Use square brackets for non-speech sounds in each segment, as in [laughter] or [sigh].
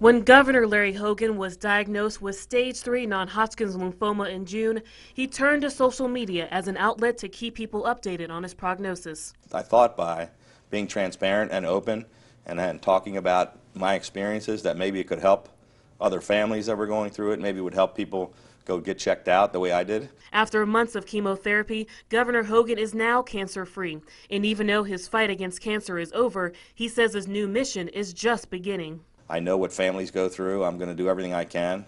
When Governor Larry Hogan was diagnosed with stage 3 non Hodgkin's lymphoma in June, he turned to social media as an outlet to keep people updated on his prognosis. I thought by being transparent and open and, and talking about my experiences that maybe it could help other families that were going through it, maybe it would help people go get checked out the way I did. After months of chemotherapy, Governor Hogan is now cancer free. And even though his fight against cancer is over, he says his new mission is just beginning. I know what families go through. I'm going to do everything I can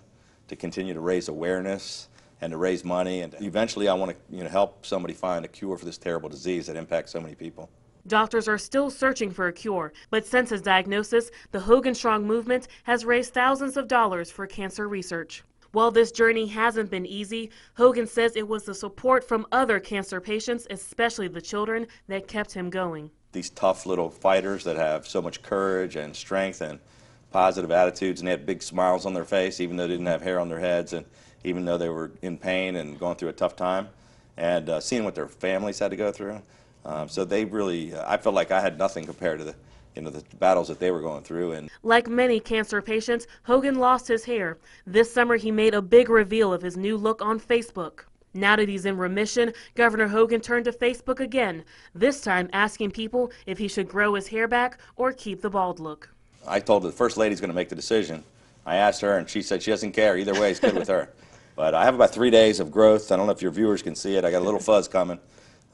to continue to raise awareness and to raise money. And eventually, I want to you know, help somebody find a cure for this terrible disease that impacts so many people. Doctors are still searching for a cure, but since his diagnosis, the Hogan Strong movement has raised thousands of dollars for cancer research. While this journey hasn't been easy, Hogan says it was the support from other cancer patients, especially the children, that kept him going. These tough little fighters that have so much courage and strength and positive attitudes, and they had big smiles on their face, even though they didn't have hair on their heads, and even though they were in pain and going through a tough time, and uh, seeing what their families had to go through. Um, so they really, I felt like I had nothing compared to the you know, the battles that they were going through. And like many cancer patients, Hogan lost his hair. This summer, he made a big reveal of his new look on Facebook. Now that he's in remission, Governor Hogan turned to Facebook again, this time asking people if he should grow his hair back or keep the bald look. I told her the first lady's going to make the decision. I asked her, and she said she doesn't care. Either way, it's good with her. [laughs] But I have about three days of growth. I don't know if your viewers can see it. I got a little fuzz coming,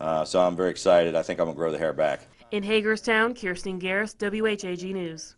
uh, so I'm very excited. I think I'm going to grow the hair back. In Hagerstown, Kirstin Garriss, WHAG News.